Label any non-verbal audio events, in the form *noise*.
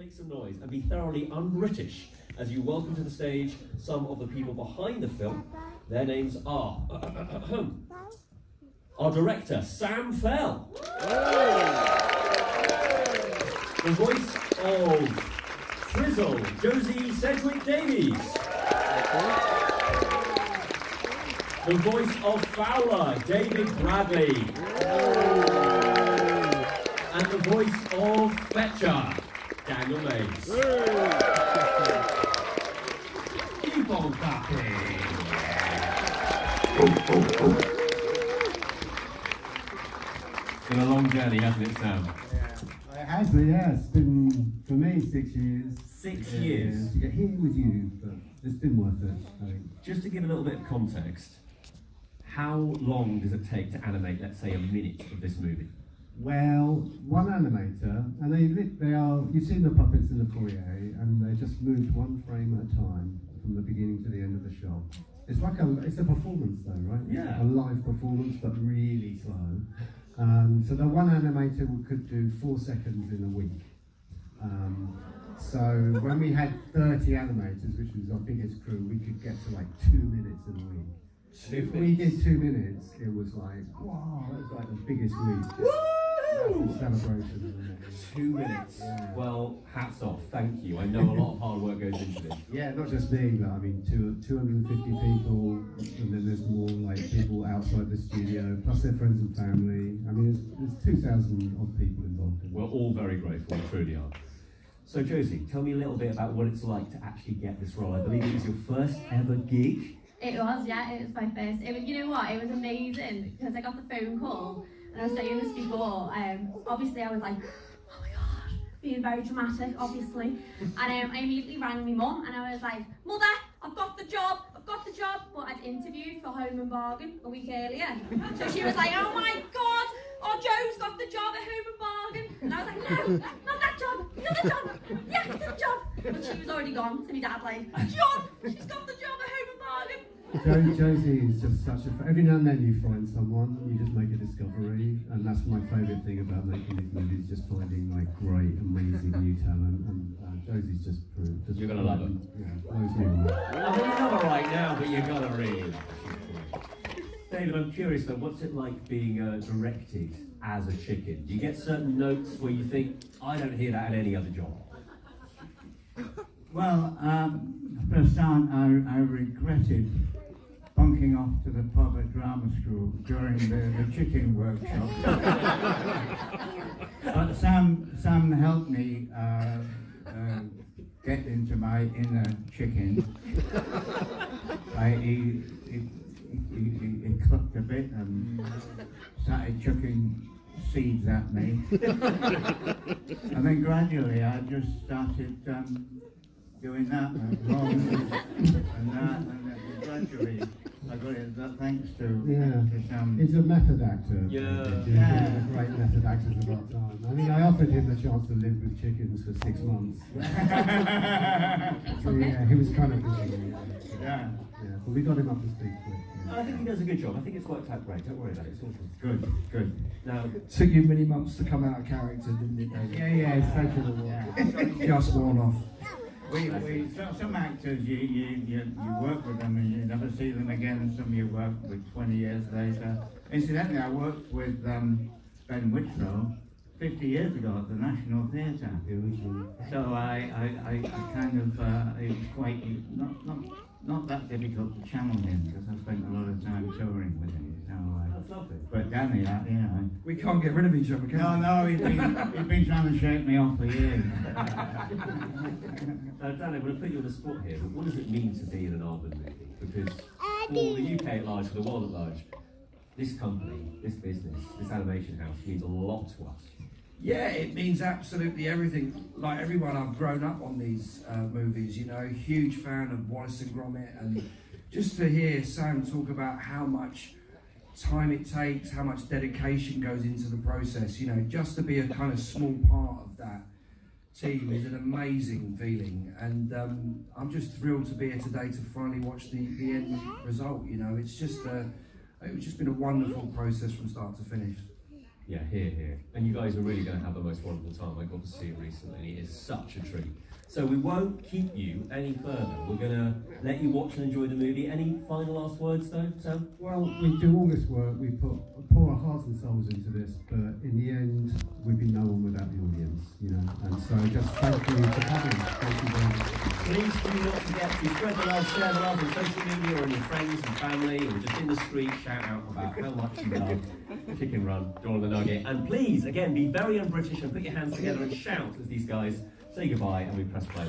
make some noise and be thoroughly un-British as you welcome to the stage some of the people behind the film. Their names are *clears throat* our director, Sam Fell. The voice of Frizzle, Josie Sedgwick Davies. The voice of Fowler, David Bradley. And the voice of Fletcher, Daniel Mays. Keep on clapping. It's been a long journey, hasn't it, Sam? It has been, yeah. It's been, for me, six years. Six uh, years. To get here with you, but it's been worth it. Just to give a little bit of context, how long does it take to animate, let's say, a minute of this movie? Well, one animator, and they they are. You've seen the puppets in the foyer, and they just moved one frame at a time from the beginning to the end of the shot. It's like a it's a performance though, right? Yeah. A live performance, but really slow. Um, so the one animator could do four seconds in a week. Um, so when we had 30 animators, which was our biggest crew, we could get to like two minutes in a week. If we did two minutes, it was like, wow, that was like the biggest week. Massive celebration. Two minutes. Yeah. Well, hats off. Thank you. I know a lot of hard work goes into this. Yeah, not just me, but I mean, two, 250 people, and then there's more like people outside the studio, plus their friends and family. I mean, there's, there's 2,000 odd people involved in. We're all very grateful, we truly are. So, Josie, tell me a little bit about what it's like to actually get this role. I believe it was your first ever gig. It was, yeah, it was my first. It was, you know what? It was amazing because I got the phone call and I was saying this before. Um, obviously, I was like, oh my god, being very dramatic, obviously. And um, I immediately rang my mum and I was like, Mother, I've got the job, I've got the job. But I'd interviewed for Home and Bargain a week earlier. So she was like, oh my god, oh Joe's got the job at Home and Bargain. And I was like, no, not that job, another job, the acting job. But she was already gone to my dad like, John, she's got the job at Home Josie is just such a. Every now and then you find someone, you just make a discovery, and that's my favourite thing about making these movies, just finding like great, amazing new talent. And uh, Josie's just proved. Just You're gonna love her. Yeah, blows me away. I mean, you know her right now, but you're gonna really love her. David, I'm curious though, what's it like being uh, directed as a chicken? Do you get certain notes where you think, I don't hear that in any other job? Well, um, for a I, I regretted bunking off to the pub at drama school during the, the chicken workshop. *laughs* but Sam, Sam helped me uh, uh, get into my inner chicken. I, he, he, he, he, clucked a bit and started chucking seeds at me. *laughs* and then gradually I just started um, doing that and and that, and then gradually I got it. That thanks to, Yeah. to Sam. Um, He's a method actor. Yeah. He's one great method actors of our time. I mean, I offered him the chance to live with chickens for six months. *laughs* So, yeah, he was kind of busy. yeah, Yeah, but we got him up to speed quick. I think he does a good job. I think it's worked out great. Don't worry about it. It's all good. good, good. Now, Took you many months to come out of character, didn't it, David? Yeah, yeah, it's taken a while. Yeah. Just worn off. We, we, so, some actors, you, you, you, you work with them and you never see them again, and some you work with 20 years later. Incidentally, I worked with um, Ben Whitrow 50 years ago at the National Theatre. So I, I, I, I kind of, uh, it was quite, not, not, not that difficult to channel him, because I spent a lot of time touring with him. So, uh, that's but Danny, uh, you know, We can't get rid of each other, can no, we? no, he's been, he's been trying to shake me off for years. *laughs* Now, Dan, I'm going to put you on the spot here, but what does it mean to be in an Aardman movie? Because for the UK at large, for the world at large, this company, this business, this animation house means a lot to us. Yeah, it means absolutely everything. Like everyone, I've grown up on these uh, movies. You know, huge fan of Wallace and Gromit, and just to hear Sam talk about how much time it takes, how much dedication goes into the process. You know, just to be a kind of small part of that team is an amazing feeling, and um, I'm just thrilled to be here today to finally watch the, the end result. You know, it's just a, it's just been a wonderful process from start to finish. Yeah, here, here. And you guys are really going to have the most wonderful time. I got to see it recently, it is such a treat. So we won't keep you any further. We're going to let you watch and enjoy the movie. Any final last words, though, Sam? Well, we do all this work, we put pour our hearts and souls into this, but in the end, we'd be no one without the audience, you know. And so just thank you for having us. Thank you very much. Please do not forget to spread the love, share the love on social media or on your friends and family or just in the street, shout out about how much you love Chicken Run, Dawn the Nugget. And please, again, be very un-British and put your hands together and shout as these guys say goodbye and we press play.